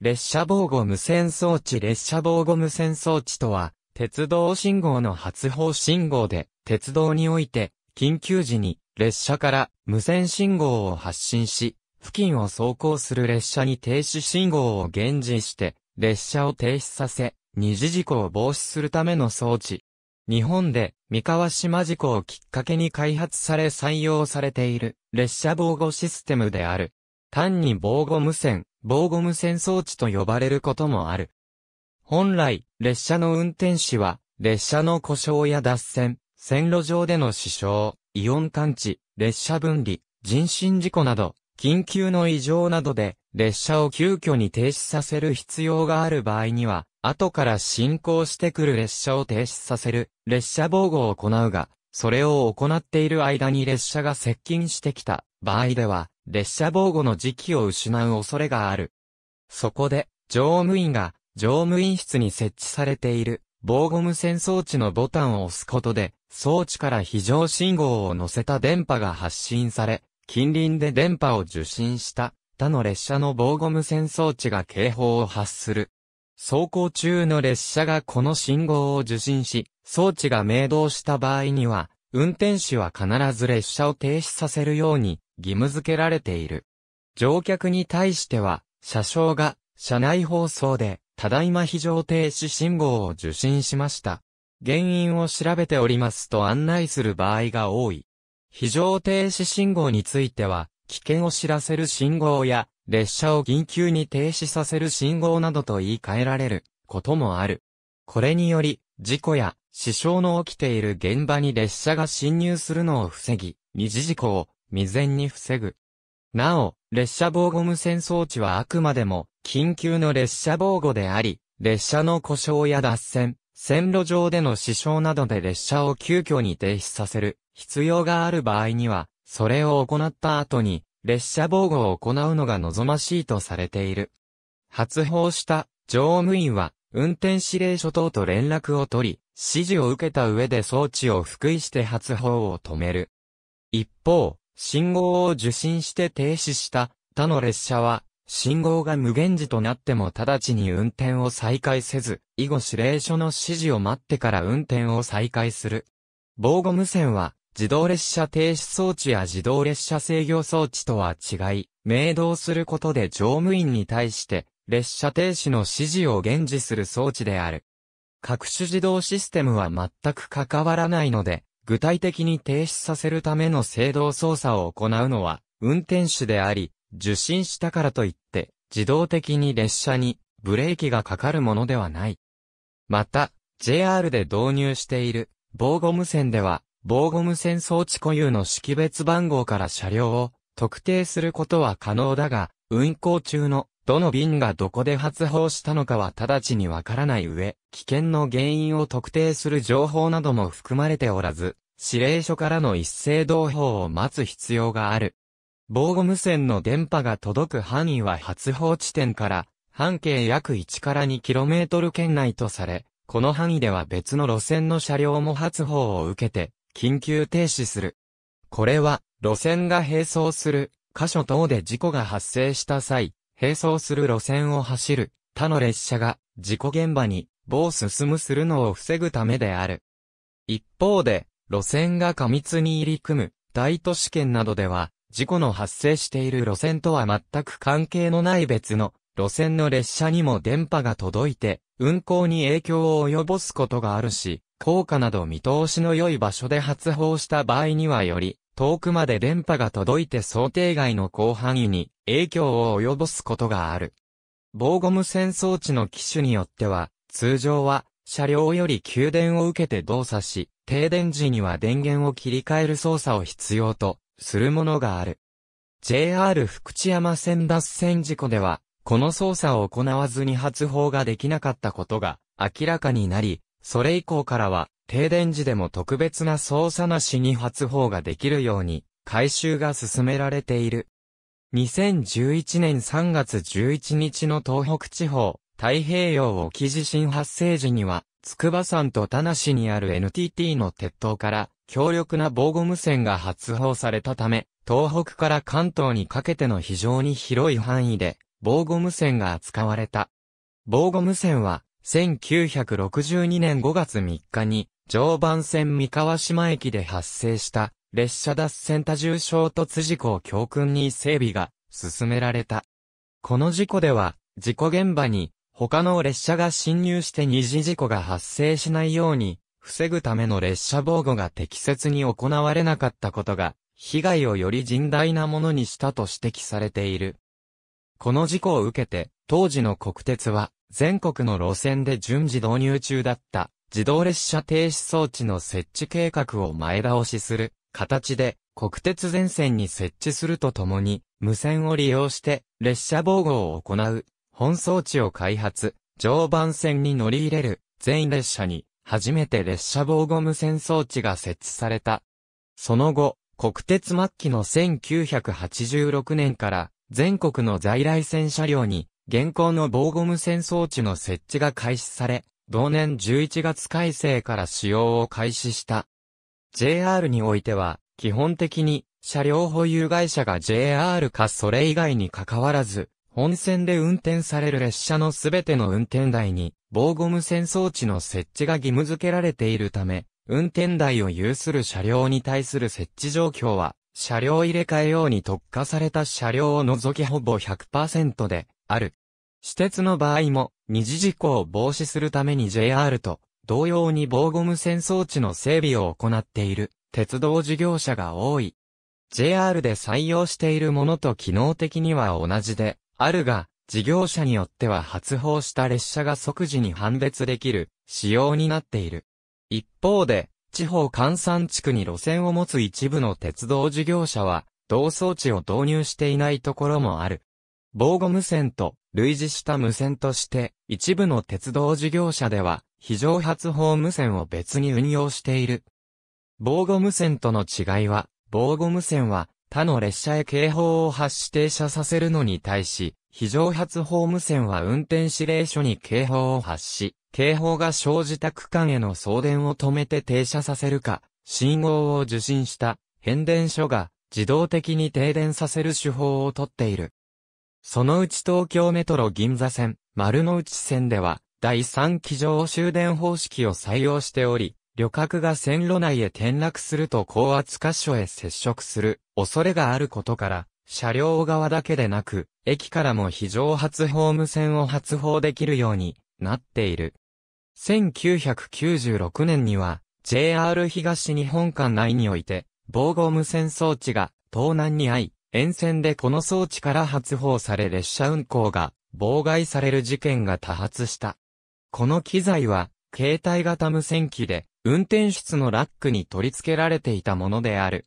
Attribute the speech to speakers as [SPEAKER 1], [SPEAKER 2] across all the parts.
[SPEAKER 1] 列車防護無線装置列車防護無線装置とは、鉄道信号の発報信号で、鉄道において、緊急時に、列車から無線信号を発信し、付近を走行する列車に停止信号を現示して、列車を停止させ、二次事故を防止するための装置。日本で三河島事故をきっかけに開発され採用されている列車防護システムである。単に防護無線、防護無線装置と呼ばれることもある。本来、列車の運転士は、列車の故障や脱線、線路上での死傷、イオン感知、列車分離、人身事故など、緊急の異常などで、列車を急遽に停止させる必要がある場合には、後から進行してくる列車を停止させる、列車防護を行うが、それを行っている間に列車が接近してきた場合では、列車防護の時期を失う恐れがある。そこで、乗務員が、乗務員室に設置されている、防護無線装置のボタンを押すことで、装置から非常信号を乗せた電波が発信され、近隣で電波を受信した他の列車の防護無線装置が警報を発する。走行中の列車がこの信号を受信し、装置が明動した場合には、運転手は必ず列車を停止させるように義務付けられている。乗客に対しては、車掌が車内放送で、ただいま非常停止信号を受信しました。原因を調べておりますと案内する場合が多い。非常停止信号については、危険を知らせる信号や、列車を緊急に停止させる信号などと言い換えられることもある。これにより、事故や死傷の起きている現場に列車が侵入するのを防ぎ、二次事故を未然に防ぐ。なお、列車防護無線装置はあくまでも緊急の列車防護であり、列車の故障や脱線、線路上での死傷などで列車を急遽に停止させる必要がある場合には、それを行った後に、列車防護を行うのが望ましいとされている。発砲した乗務員は、運転指令書等と連絡を取り、指示を受けた上で装置を復位して発砲を止める。一方、信号を受信して停止した他の列車は、信号が無限時となっても直ちに運転を再開せず、以後指令書の指示を待ってから運転を再開する。防護無線は、自動列車停止装置や自動列車制御装置とは違い、明動することで乗務員に対して、列車停止の指示を現示する装置である。各種自動システムは全く関わらないので、具体的に停止させるための制動操作を行うのは、運転手であり、受信したからといって、自動的に列車にブレーキがかかるものではない。また、JR で導入している防護無線では、防護無線装置固有の識別番号から車両を特定することは可能だが、運行中のどの便がどこで発砲したのかは直ちにわからない上、危険の原因を特定する情報なども含まれておらず、指令書からの一斉同報を待つ必要がある。防護無線の電波が届く範囲は発砲地点から半径約1から 2km 圏内とされ、この範囲では別の路線の車両も発砲を受けて緊急停止する。これは、路線が並走する、箇所等で事故が発生した際、並走する路線を走る、他の列車が、事故現場に、棒進むするのを防ぐためである。一方で、路線が過密に入り組む、大都市圏などでは、事故の発生している路線とは全く関係のない別の、路線の列車にも電波が届いて、運行に影響を及ぼすことがあるし、効果など見通しの良い場所で発砲した場合にはより、遠くまで電波が届いて想定外の広範囲に影響を及ぼすことがある。防護無線装置の機種によっては、通常は車両より給電を受けて動作し、停電時には電源を切り替える操作を必要とするものがある。JR 福知山線脱線事故では、この操作を行わずに発砲ができなかったことが明らかになり、それ以降からは、停電時でも特別な操作なしに発砲ができるように、改修が進められている。2011年3月11日の東北地方、太平洋沖地震発生時には、筑波山と田無にある NTT の鉄塔から強力な防護無線が発砲されたため、東北から関東にかけての非常に広い範囲で防護無線が扱われた。防護無線は、1962年5月3日に、常磐線三河島駅で発生した列車脱線多重衝突事故を教訓に整備が進められた。この事故では、事故現場に他の列車が侵入して二次事故が発生しないように、防ぐための列車防護が適切に行われなかったことが、被害をより甚大なものにしたと指摘されている。この事故を受けて、当時の国鉄は、全国の路線で順次導入中だった自動列車停止装置の設置計画を前倒しする形で国鉄全線に設置するとともに無線を利用して列車防護を行う本装置を開発、常磐線に乗り入れる全列車に初めて列車防護無線装置が設置された。その後、国鉄末期の1986年から全国の在来線車両に現行の防護無線装置の設置が開始され、同年11月改正から使用を開始した。JR においては、基本的に車両保有会社が JR かそれ以外に関わらず、本線で運転される列車のすべての運転台に、防護無線装置の設置が義務付けられているため、運転台を有する車両に対する設置状況は、車両入れ替え用に特化された車両を除きほぼ100%で、ある。私鉄の場合も、二次事故を防止するために JR と、同様に防護無線装置の整備を行っている、鉄道事業者が多い。JR で採用しているものと機能的には同じで、あるが、事業者によっては発砲した列車が即時に判別できる仕様になっている。一方で、地方関山地区に路線を持つ一部の鉄道事業者は、同装置を導入していないところもある。防護無線と類似した無線として、一部の鉄道事業者では、非常発砲無線を別に運用している。防護無線との違いは、防護無線は他の列車へ警報を発し停車させるのに対し、非常発砲無線は運転指令書に警報を発し、警報が生じた区間への送電を止めて停車させるか、信号を受信した変電所が自動的に停電させる手法をとっている。そのうち東京メトロ銀座線、丸の内線では、第3機上終電方式を採用しており、旅客が線路内へ転落すると高圧箇所へ接触する恐れがあることから、車両側だけでなく、駅からも非常発砲無線を発砲できるようになっている。1996年には、JR 東日本間内において、防護無線装置が盗難に遭い、沿線でこの装置から発砲され列車運行が妨害される事件が多発した。この機材は、携帯型無線機で、運転室のラックに取り付けられていたものである。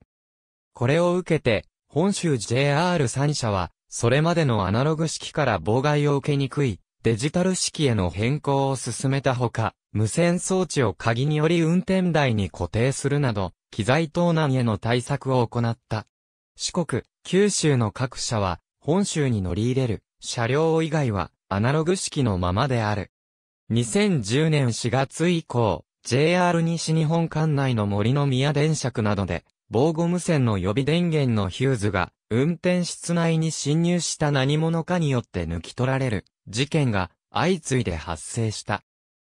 [SPEAKER 1] これを受けて、本州 JR3 社は、それまでのアナログ式から妨害を受けにくい、デジタル式への変更を進めたほか、無線装置を鍵により運転台に固定するなど、機材盗難への対策を行った。四国、九州の各社は、本州に乗り入れる、車両以外は、アナログ式のままである。2010年4月以降、JR 西日本管内の森の宮電車などで、防護無線の予備電源のヒューズが、運転室内に侵入した何者かによって抜き取られる、事件が相次いで発生した。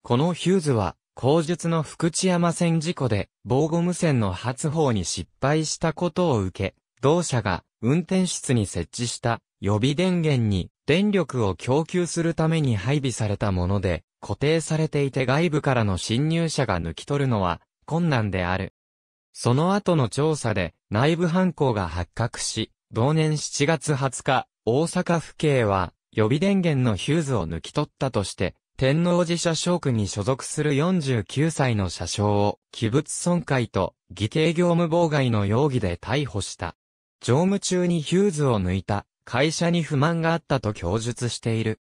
[SPEAKER 1] このヒューズは、後述の福知山線事故で、防護無線の発砲に失敗したことを受け、同社が運転室に設置した予備電源に電力を供給するために配備されたもので、固定されていて外部からの侵入者が抜き取るのは困難である。その後の調査で内部犯行が発覚し、同年7月20日、大阪府警は予備電源のヒューズを抜き取ったとして、天王寺社商区に所属する49歳の車掌を器物損壊と偽計業務妨害の容疑で逮捕した。乗務中にヒューズを抜いた会社に不満があったと供述している。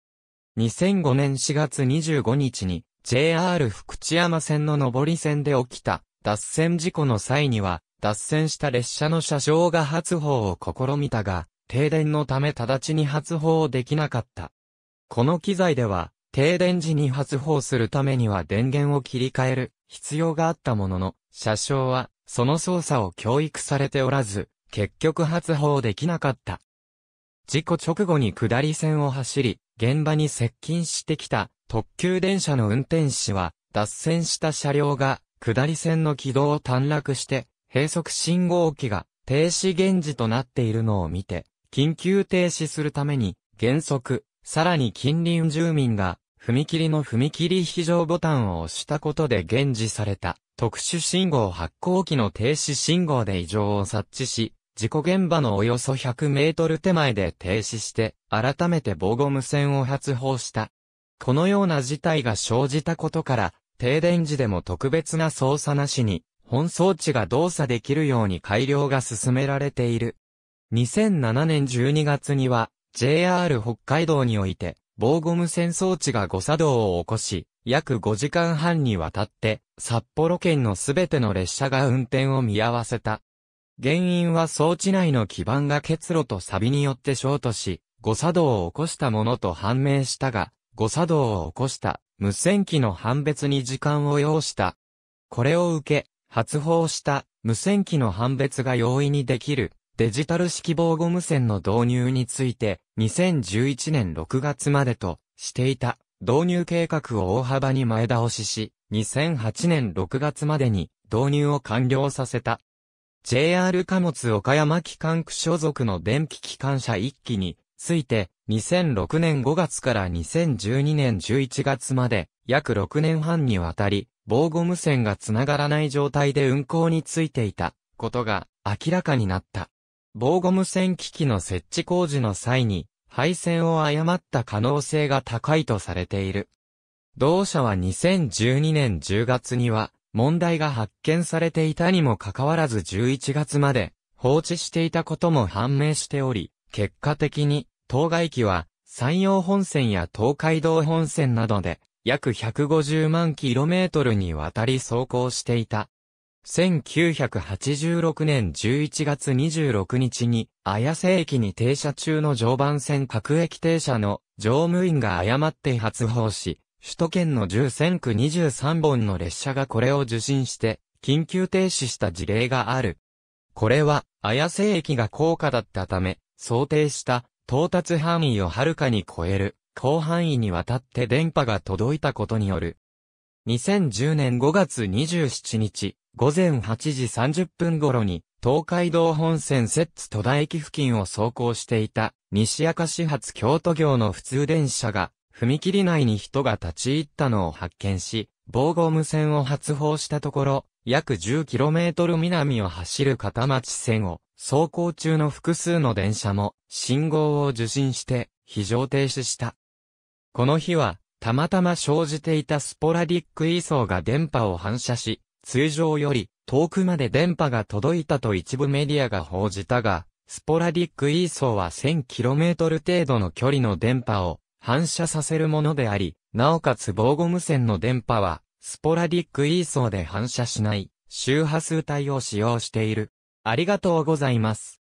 [SPEAKER 1] 2005年4月25日に JR 福知山線の上り線で起きた脱線事故の際には脱線した列車の車掌が発砲を試みたが停電のため直ちに発砲できなかった。この機材では停電時に発砲するためには電源を切り替える必要があったものの車掌はその操作を教育されておらず結局発砲できなかった。事故直後に下り線を走り、現場に接近してきた特急電車の運転士は、脱線した車両が下り線の軌道を短絡して、閉塞信号機が停止現時となっているのを見て、緊急停止するために、原則、さらに近隣住民が、踏切の踏切非常ボタンを押したことで現時された、特殊信号発行機の停止信号で異常を察知し、事故現場のおよそ100メートル手前で停止して、改めて防護無線を発砲した。このような事態が生じたことから、停電時でも特別な操作なしに、本装置が動作できるように改良が進められている。2007年12月には、JR 北海道において、防護無線装置が誤作動を起こし、約5時間半にわたって、札幌圏のすべての列車が運転を見合わせた。原因は装置内の基板が結露と錆によってショートし、誤作動を起こしたものと判明したが、誤作動を起こした無線機の判別に時間を要した。これを受け、発砲した無線機の判別が容易にできるデジタル式防護無線の導入について2011年6月までとしていた導入計画を大幅に前倒しし2008年6月までに導入を完了させた。JR 貨物岡山機関区所属の電気機関車1機について、2006年5月から2012年11月まで、約6年半にわたり、防護無線がつながらない状態で運行についていたことが明らかになった。防護無線機器の設置工事の際に、配線を誤った可能性が高いとされている。同社は2012年10月には、問題が発見されていたにもかかわらず11月まで放置していたことも判明しており、結果的に、当該機は、山陽本線や東海道本線などで、約150万キロメートルにわたり走行していた。1986年11月26日に、綾瀬駅に停車中の常磐線各駅停車の乗務員が誤って発砲し、首都圏の10線区23本の列車がこれを受信して、緊急停止した事例がある。これは、綾瀬駅が高価だったため、想定した到達範囲をはるかに超える、広範囲にわたって電波が届いたことによる。2010年5月27日、午前8時30分頃に、東海道本線摂津戸田駅付近を走行していた、西明石発京都行の普通電車が、踏切内に人が立ち入ったのを発見し、防護無線を発砲したところ、約 10km 南を走る片町線を走行中の複数の電車も信号を受信して非常停止した。この日はたまたま生じていたスポラディック位相が電波を反射し、通常より遠くまで電波が届いたと一部メディアが報じたが、スポラディック位相は 1000km 程度の距離の電波を反射させるものであり、なおかつ防護無線の電波は、スポラディックイーソーで反射しない、周波数帯を使用している。ありがとうございます。